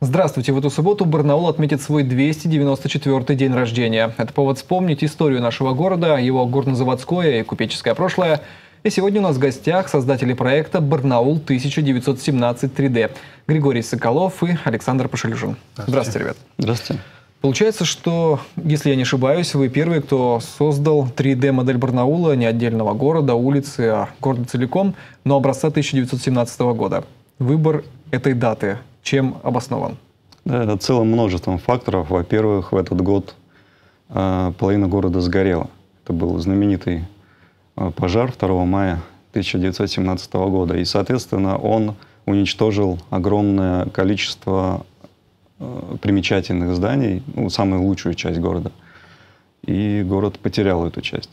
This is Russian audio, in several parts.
Здравствуйте! В эту субботу Барнаул отметит свой 294-й день рождения. Это повод вспомнить историю нашего города, его горнозаводское и купеческое прошлое. И сегодня у нас в гостях создатели проекта «Барнаул 1917 3D» Григорий Соколов и Александр Пашелюжин. Здравствуйте, Здравствуйте ребят. Здравствуйте. Получается, что, если я не ошибаюсь, вы первый, кто создал 3D-модель Барнаула, не отдельного города, улицы, а города целиком, но образца 1917 года. Выбор этой даты чем обоснован? Да, целым множеством факторов. Во-первых, в этот год э, половина города сгорела. Это был знаменитый э, пожар 2 мая 1917 года. И, соответственно, он уничтожил огромное количество э, примечательных зданий, ну, самую лучшую часть города. И город потерял эту часть,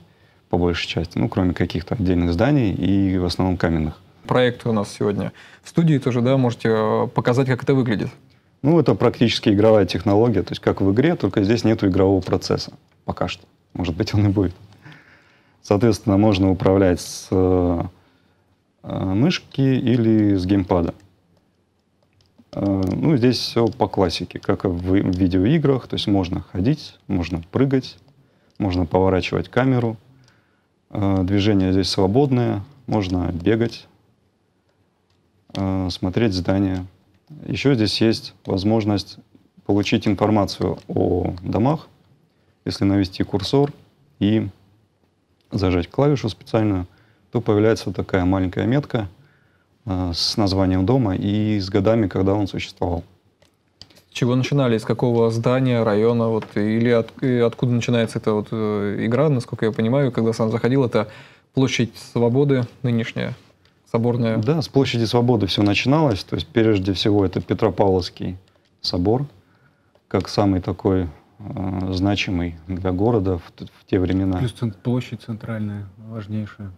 по большей части, ну, кроме каких-то отдельных зданий и в основном каменных проект у нас сегодня в студии тоже, да, можете э, показать, как это выглядит. Ну, это практически игровая технология, то есть как в игре, только здесь нет игрового процесса пока что. Может быть, он и будет. Соответственно, можно управлять с э, э мышки или с геймпада. Э, ну, здесь все по классике, как в видеоиграх, то есть можно ходить, можно прыгать, можно поворачивать камеру. Движение здесь свободное, можно бегать, смотреть здания. Еще здесь есть возможность получить информацию о домах, если навести курсор и зажать клавишу специальную, то появляется такая маленькая метка э, с названием дома и с годами, когда он существовал. Чего начинали? Из какого здания, района? Вот, или от, откуда начинается эта вот э, игра, насколько я понимаю, когда сам заходил, это площадь Свободы нынешняя? Соборная. Да, с площади Свободы все начиналось. То есть прежде всего это Петропавловский собор, как самый такой э, значимый для города в, в те времена. Плюс площадь центральная, важнейшая.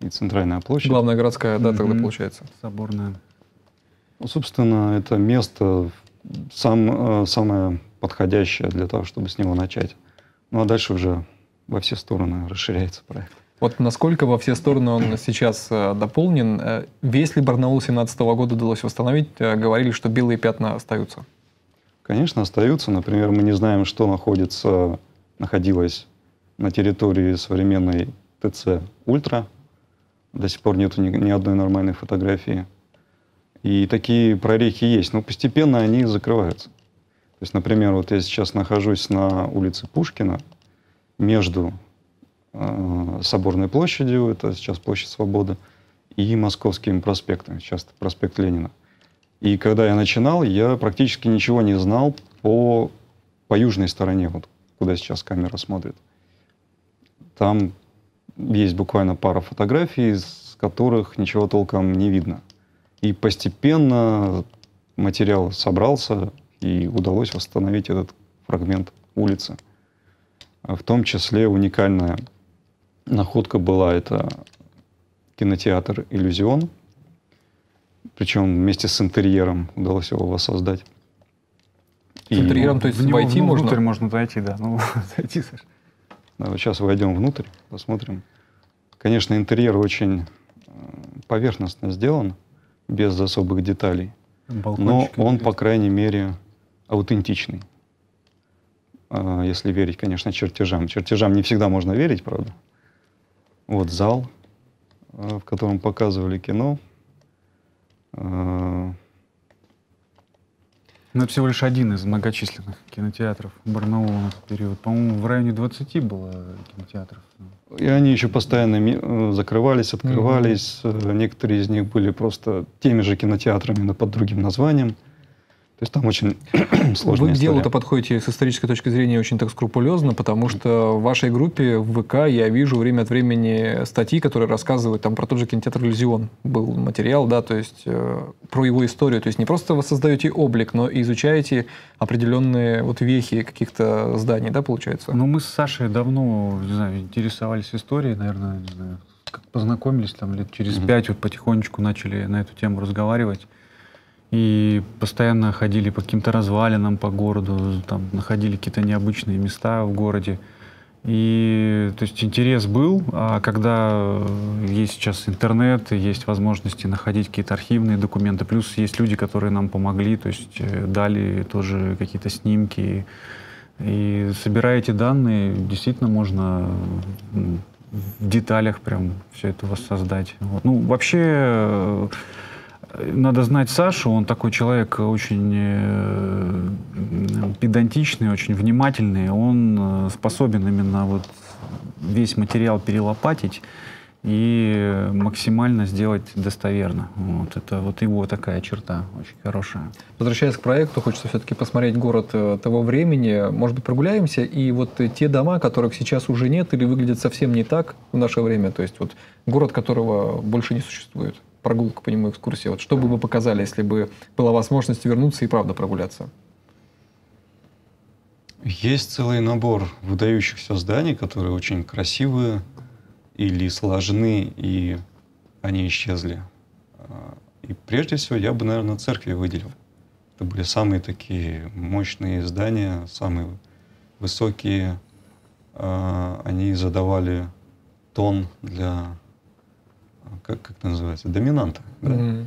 И центральная площадь. Главная городская, да, mm-hmm. тогда получается. Соборная. Ну, собственно, это место сам, э, самое подходящее для того, чтобы с него начать. Ну а дальше уже во все стороны расширяется проект. Вот насколько во все стороны он сейчас э, дополнен? Э, весь ли Барнаул 17 года удалось восстановить? Э, говорили, что белые пятна остаются. Конечно, остаются. Например, мы не знаем, что находится, находилось на территории современной ТЦ «Ультра». До сих пор нет ни, ни одной нормальной фотографии. И такие прорехи есть, но постепенно они закрываются. То есть, например, вот я сейчас нахожусь на улице Пушкина, между Соборной площадью, это сейчас площадь Свободы, и Московским проспектом, сейчас проспект Ленина. И когда я начинал, я практически ничего не знал по, по южной стороне, вот куда сейчас камера смотрит. Там есть буквально пара фотографий, из которых ничего толком не видно. И постепенно материал собрался, и удалось восстановить этот фрагмент улицы. В том числе уникальная находка была это кинотеатр «Иллюзион». Причем вместе с интерьером удалось его воссоздать. С и интерьером, то есть в него, войти можно? Внутрь можно зайти, да. Ну, зайти, Саша. Да, вот сейчас войдем внутрь, посмотрим. Конечно, интерьер очень э, поверхностно сделан, без особых деталей. Но он, по крайней мере, аутентичный. А, если верить, конечно, чертежам. Чертежам не всегда можно верить, правда. Вот зал, э, в котором показывали кино. Э, ну, это всего лишь один из многочисленных кинотеатров Барнаула на тот период. По-моему, в районе 20 было кинотеатров. И они еще постоянно э, закрывались, открывались. Mm-hmm. Некоторые из них были просто теми же кинотеатрами, но под другим названием. То есть там очень сложно. Вы к делу-то подходите с исторической точки зрения очень так скрупулезно, потому что в вашей группе в ВК я вижу время от времени статьи, которые рассказывают там про тот же кинотеатр «Иллюзион». Был материал, да, то есть э, про его историю. То есть не просто вы создаете облик, но и изучаете определенные вот вехи каких-то зданий, да, получается? Ну, мы с Сашей давно, не знаю, интересовались историей, наверное, не знаю, как познакомились там лет через mm-hmm. пять, вот потихонечку начали на эту тему разговаривать. И постоянно ходили по каким-то развалинам по городу, там находили какие-то необычные места в городе. И то есть интерес был, а когда есть сейчас интернет, есть возможности находить какие-то архивные документы, плюс есть люди, которые нам помогли, то есть э, дали тоже какие-то снимки. И собирая эти данные, действительно можно в деталях прям все это воссоздать. Вот. Ну, вообще э, надо знать Сашу, он такой человек очень э, педантичный, очень внимательный, он э, способен именно вот весь материал перелопатить и максимально сделать достоверно. Вот это вот его такая черта очень хорошая. Возвращаясь к проекту, хочется все-таки посмотреть город э, того времени. Может быть, прогуляемся и вот те дома, которых сейчас уже нет или выглядят совсем не так в наше время, то есть вот город, которого больше не существует прогулка по нему, экскурсия. Вот что бы вы показали, если бы была возможность вернуться и правда прогуляться? Есть целый набор выдающихся зданий, которые очень красивые или сложны, и они исчезли. А, и прежде всего я бы, наверное, церкви выделил. Это были самые такие мощные здания, самые высокие. А, они задавали тон для как, как это называется, доминанта. Да? Mm-hmm.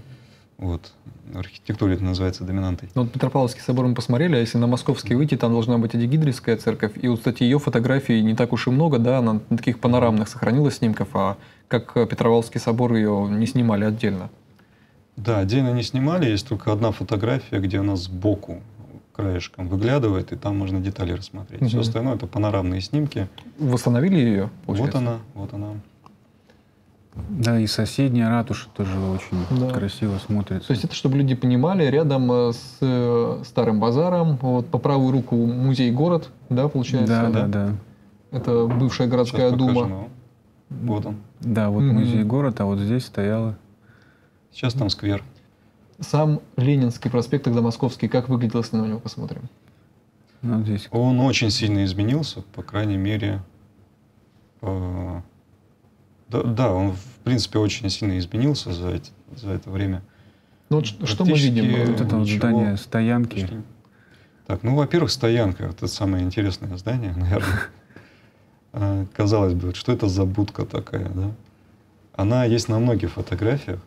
Вот. В архитектуре это называется доминантой. Ну, вот Петропавловский собор мы посмотрели, а если на Московский выйти, там должна быть Адигидрийская церковь. И вот, кстати, ее фотографий не так уж и много, да, она таких панорамных сохранилась снимков, а как Петропавловский собор ее не снимали отдельно. Да, отдельно не снимали, есть только одна фотография, где она сбоку краешком выглядывает, и там можно детали рассмотреть. Угу. Все остальное это панорамные снимки. Восстановили ее? Получается? Вот она, вот она. Да, и соседняя ратуша тоже очень да. красиво смотрится. То есть это, чтобы люди понимали, рядом э, с э, старым базаром, вот по правую руку музей-город, да, получается? Да, да, да. Это бывшая городская Сейчас дума. Покажем. Вот он. Да, вот mm-hmm. музей-город, а вот здесь стояла... Сейчас там сквер. Сам Ленинский проспект, тогда Московский, как выглядел, если на него посмотрим? Ну, здесь. Он очень сильно изменился, по крайней мере, да, да, он, в принципе, очень сильно изменился за, эти, за это время. Ну, вот что мы видим? Вот это вот здание стоянки. Почти. Так, ну, во-первых, стоянка. Это самое интересное здание, наверное. А, казалось бы, что это за будка такая, да? Она есть на многих фотографиях,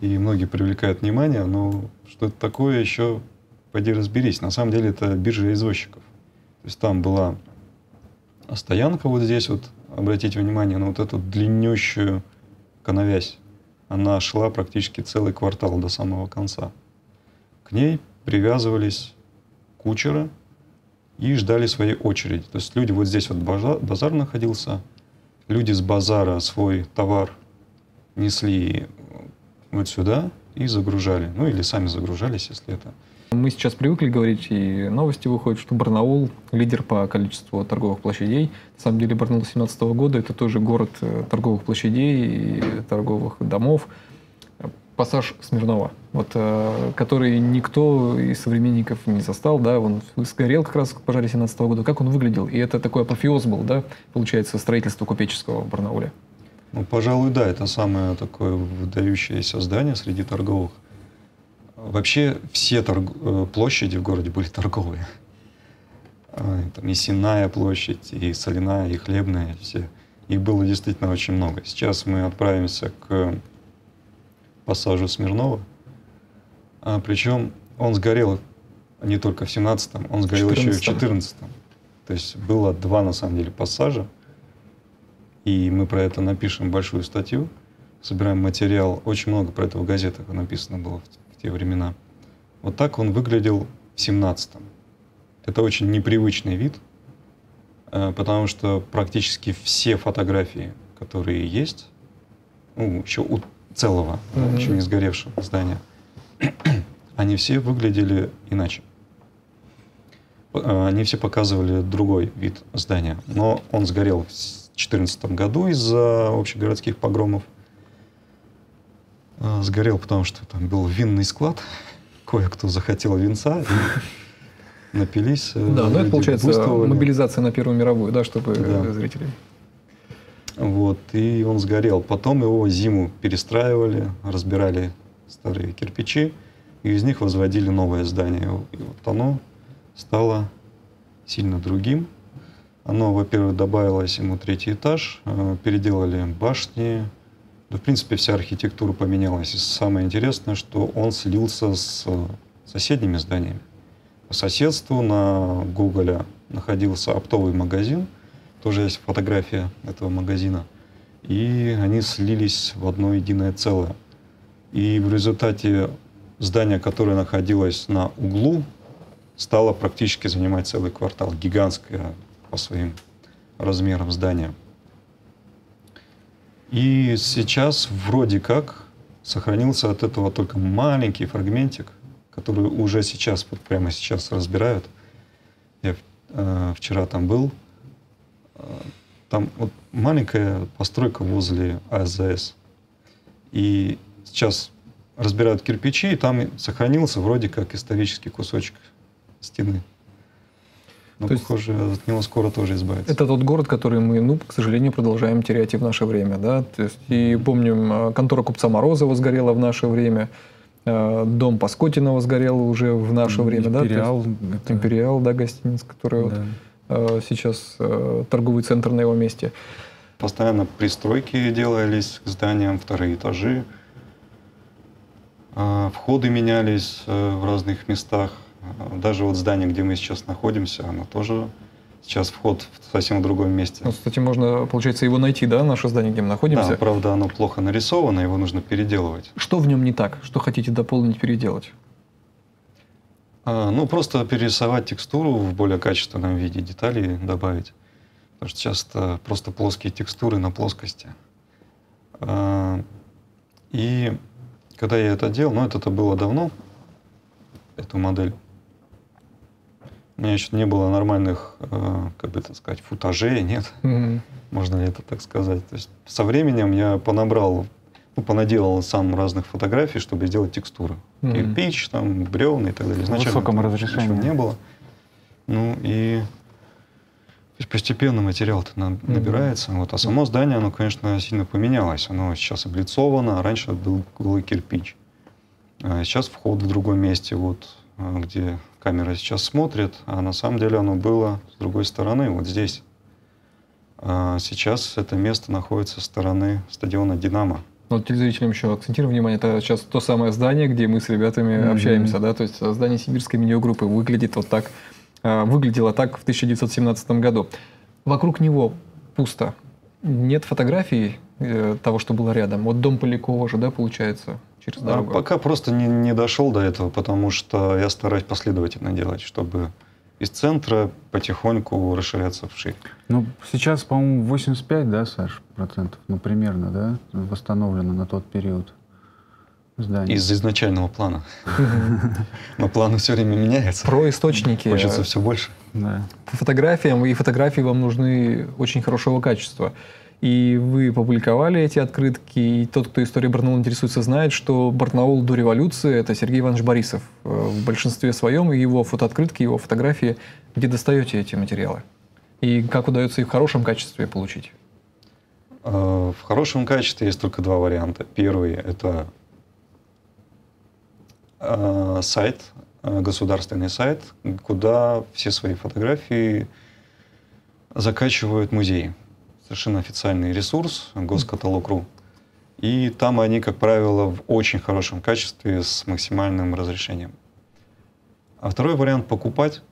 и многие привлекают внимание, но что это такое еще, пойди разберись. На самом деле это биржа извозчиков. То есть там была стоянка вот здесь вот, обратите внимание на вот эту длиннющую коновязь. Она шла практически целый квартал до самого конца. К ней привязывались кучеры и ждали своей очереди. То есть люди, вот здесь вот базар находился, люди с базара свой товар несли вот сюда и загружали. Ну или сами загружались, если это мы сейчас привыкли говорить, и новости выходят, что Барнаул лидер по количеству торговых площадей. На самом деле Барнаул 2017 года это тоже город э, торговых площадей и торговых домов. Пассаж Смирнова, вот, э, который никто из современников не застал, да, он сгорел как раз в пожаре 17 года. Как он выглядел? И это такой апофеоз был, да, получается, строительство купеческого в Барнауле. Ну, пожалуй, да, это самое такое выдающееся здание среди торговых Вообще все торг... Э, площади в городе были торговые. А, там и Сенная площадь, и Соляная, и Хлебная, все. Их было действительно очень много. Сейчас мы отправимся к пассажу Смирнова. А, причем он сгорел не только в 17-м, он сгорел 14 еще и в 14-м. То есть было два, на самом деле, пассажа. И мы про это напишем большую статью, собираем материал. Очень много про это в газетах написано было те времена. Вот так он выглядел в 17-м. Это очень непривычный вид, э, потому что практически все фотографии, которые есть, ну, еще у целого, mm-hmm. еще не сгоревшего здания, они все выглядели иначе. Э, они все показывали другой вид здания. Но он сгорел в 2014 году из-за общегородских погромов. А, сгорел, потому что там был винный склад. Кое-кто захотел винца и напились. Э, да, ну это получается мобилизация на Первую мировую, да, чтобы да. зрители. Вот, и он сгорел. Потом его зиму перестраивали, разбирали старые кирпичи, и из них возводили новое здание. И вот оно стало сильно другим. Оно, во-первых, добавилось ему третий этаж, э, переделали башни. Да, в принципе, вся архитектура поменялась. И самое интересное, что он слился с соседними зданиями. По соседству на Гоголя находился оптовый магазин. Тоже есть фотография этого магазина. И они слились в одно единое целое. И в результате здание, которое находилось на углу, стало практически занимать целый квартал. Гигантское по своим размерам здание. И сейчас вроде как сохранился от этого только маленький фрагментик, который уже сейчас, вот прямо сейчас разбирают. Я э, вчера там был. Э, там вот маленькая постройка возле АЗС. И сейчас разбирают кирпичи, и там сохранился вроде как исторический кусочек стены. Но, То похоже, есть, от него скоро тоже избавиться. Это тот город, который мы, ну, к сожалению, продолжаем терять и в наше время, да? То есть, и помним, э, контора купца Морозова сгорела в наше время, э, дом Паскотинова сгорел уже в наше время, Империал, да? Империал. Это... Империал, да, гостиница, которая да. вот, сейчас э, торговый центр на его месте. Постоянно пристройки делались к зданиям, вторые этажи. Входы менялись в разных местах. Даже вот здание, где мы сейчас находимся, оно тоже сейчас вход в совсем другом месте. Ну, кстати, можно, получается, его найти, да, наше здание, где мы находимся? Да, правда, оно плохо нарисовано, его нужно переделывать. Что в нем не так? Что хотите дополнить, переделать? А, ну, просто перерисовать текстуру в более качественном виде, детали добавить. Потому что часто просто плоские текстуры на плоскости. А, и когда я это делал, ну, это, это было давно, эту модель, у меня еще не было нормальных, э, как бы это сказать, футажей, нет. Mm-hmm. Можно ли это так сказать? То есть со временем я понабрал, ну, понаделал сам разных фотографий, чтобы сделать текстуры. Mm-hmm. Кирпич, там, бревна и так далее. Изначально В высоком разрешении. не было. Ну и то есть постепенно материал-то набирается. Mm-hmm. Вот. А само здание, оно, конечно, сильно поменялось. Оно сейчас облицовано, а раньше был голый кирпич. А сейчас вход в другом месте, вот, э, где камера сейчас смотрит, а на самом деле оно было с другой стороны, вот здесь. А сейчас это место находится со стороны стадиона «Динамо». Ну, вот телезрителям еще акцентирую внимание, это сейчас то самое здание, где мы с ребятами mm-hmm. общаемся, да, то есть здание сибирской медиагруппы выглядит вот так, а, выглядело так в 1917 году. Вокруг него пусто, нет фотографий э, того, что было рядом. Вот дом Полякова же, да, получается? Через дорогу? А пока просто не, не дошел до этого, потому что я стараюсь последовательно делать, чтобы из центра потихоньку расширяться вширь. Ну, сейчас, по-моему, 85, да, Саш, процентов? Ну, примерно, да, восстановлено на тот период здание. Из изначального плана. Но планы все время меняются. Про источники. Хочется все больше. По фотографиям, и фотографии вам нужны очень хорошего качества и вы публиковали эти открытки, и тот, кто историей Барнаула интересуется, знает, что Барнаул до революции — это Сергей Иванович Борисов. Э, в большинстве своем его фотооткрытки, его фотографии. Где достаете эти материалы? И как удается их в хорошем качестве получить? Э, в хорошем качестве есть только два варианта. Первый — это э, сайт, государственный сайт, куда все свои фотографии закачивают музеи совершенно официальный ресурс, госкаталог.ру. И там они, как правило, в очень хорошем качестве с максимальным разрешением. А второй вариант покупать.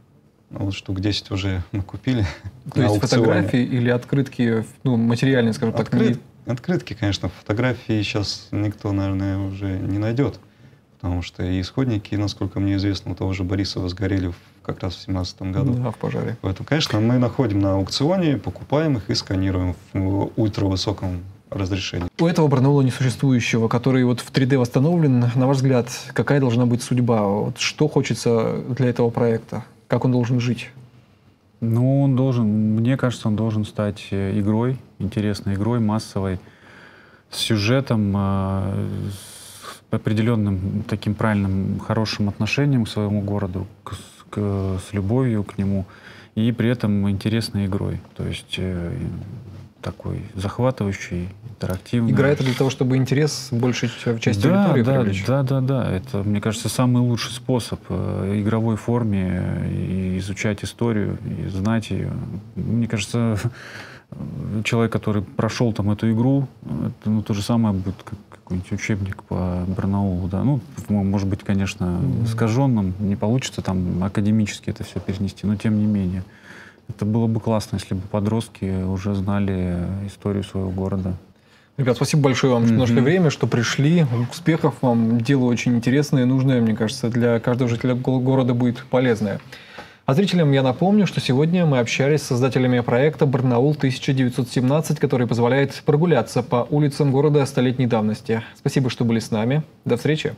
Ну, вот штук 10 уже мы купили. То есть аукционе. фотографии или открытки, ну, материальные, скажем так? Открыт, не... Открытки, конечно. Фотографии сейчас никто, наверное, уже не найдет. Потому что и исходники, насколько мне известно, у того же Борисова сгорели как раз в 2017 году. Да, в пожаре. Поэтому, конечно, мы находим на аукционе, покупаем их и сканируем в ультравысоком разрешении. У этого Барнаула несуществующего, который вот в 3D восстановлен, на ваш взгляд, какая должна быть судьба? Вот что хочется для этого проекта? Как он должен жить? Ну, он должен, мне кажется, он должен стать э, игрой, интересной игрой, массовой, с сюжетом, э, определенным таким правильным, хорошим отношением к своему городу, к, к, с любовью к нему, и при этом интересной игрой. То есть э, такой захватывающий, интерактивный. Игра это для того, чтобы интерес больше в часть да, территории да, привлечь? Да, да, да. Это, мне кажется, самый лучший способ э, игровой форме и изучать историю, и знать ее. Мне кажется, человек, который прошел там эту игру, это ну, то же самое будет, как какой-нибудь учебник по Барнаулу, да. Ну, может быть, конечно, mm-hmm. искаженным, не получится там академически это все перенести, но тем не менее. Это было бы классно, если бы подростки уже знали историю своего города. Ребят, спасибо большое вам, что mm-hmm. нашли время, что пришли. Успехов вам. Дело очень интересное и нужное, мне кажется, для каждого жителя города будет полезное. А зрителям я напомню, что сегодня мы общались с создателями проекта «Барнаул 1917», который позволяет прогуляться по улицам города столетней давности. Спасибо, что были с нами. До встречи.